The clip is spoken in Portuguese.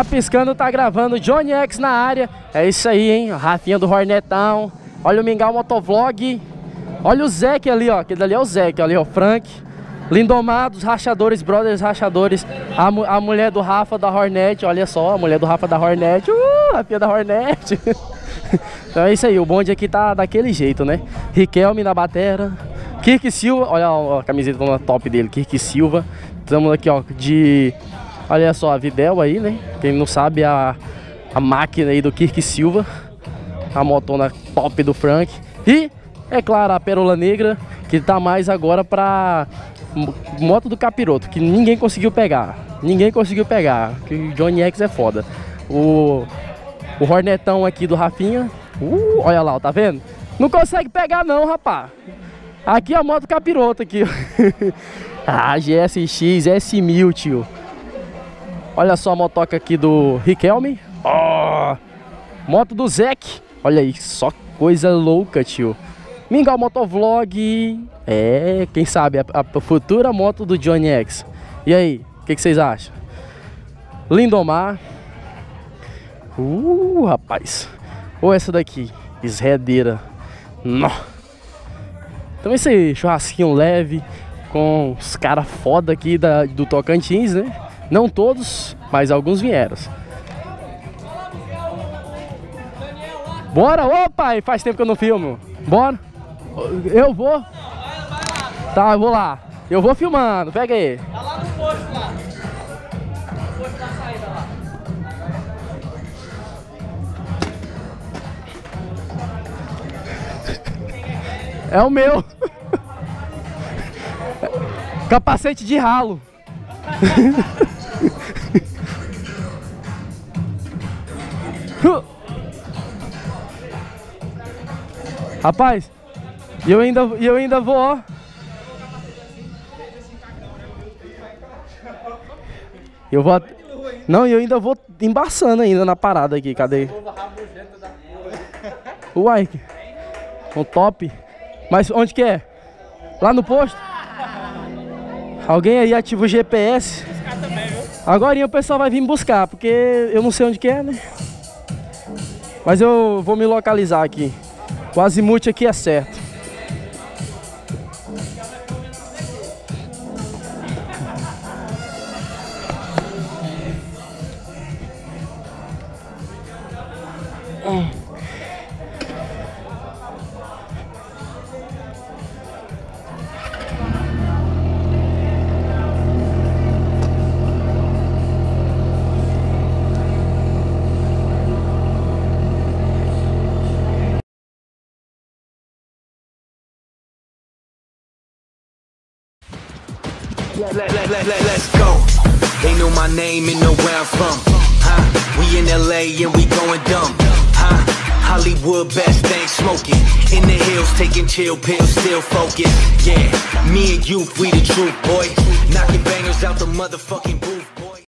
Tá piscando, tá gravando. Johnny X na área. É isso aí, hein? Rafinha do Hornetão. Olha o Mingau Motovlog. Olha o Zeke ali, ó. Aquele ali é o Zeke, ali, ó. Frank. Lindomar dos Rachadores, Brothers Rachadores. A, a mulher do Rafa da Hornet. Olha só, a mulher do Rafa da Hornet. Uh, Rafinha da Hornet. então é isso aí. O bonde aqui tá daquele jeito, né? Riquelme na batera. Kirk Silva. Olha a, a camiseta top dele. Kirk Silva. Estamos aqui, ó, de Olha só a Videl aí, né? Quem não sabe, a, a máquina aí do Kirk Silva. A motona top do Frank. E, é claro, a Pérola Negra, que tá mais agora pra moto do capiroto, que ninguém conseguiu pegar. Ninguém conseguiu pegar, que o Johnny X é foda. O, o Hornetão aqui do Rafinha, uh, olha lá, tá vendo? Não consegue pegar não, rapá. Aqui é a moto capiroto aqui. ah, GSX S1000, tio. Olha só a motoca aqui do Riquelme. Oh, moto do Zek. Olha aí, só coisa louca, tio. Mingau Motovlog. É, quem sabe, a, a futura moto do Johnny X. E aí, o que, que, vocês acham? Lindomar. Uh, rapaz. Ou essa daqui, esredeira. Nó. Então esse churrasquinho leve, com os caras foda aqui da, do Tocantins, né? Não todos, mas alguns vieram. Bora, ô pai, faz tempo que eu não filmo. Bora. Eu vou. Tá, eu vou lá. Eu vou filmando, pega aí. Tá lá no posto lá. No posto da saída lá. É o meu. Capacete de ralo. Rapaz, e eu ainda, eu ainda vou, ó. Eu vou. Não, eu ainda vou embaçando ainda na parada aqui. Cadê? Uai. Um top. Mas onde que é? Lá no posto? Alguém aí ativa o GPS? Agora o pessoal vai vir buscar, porque eu não sei onde que é, né? Mas eu vou me localizar aqui. O azimuth aqui é certo. Let, let, let, let, let's go. They know my name and know where I'm from. Huh? We in LA and we going dumb. Huh? Hollywood best thing smoking. In the hills taking chill pills, still focused. Yeah, me and you, we the truth, boy. Knocking bangers out the motherfucking booth, boy.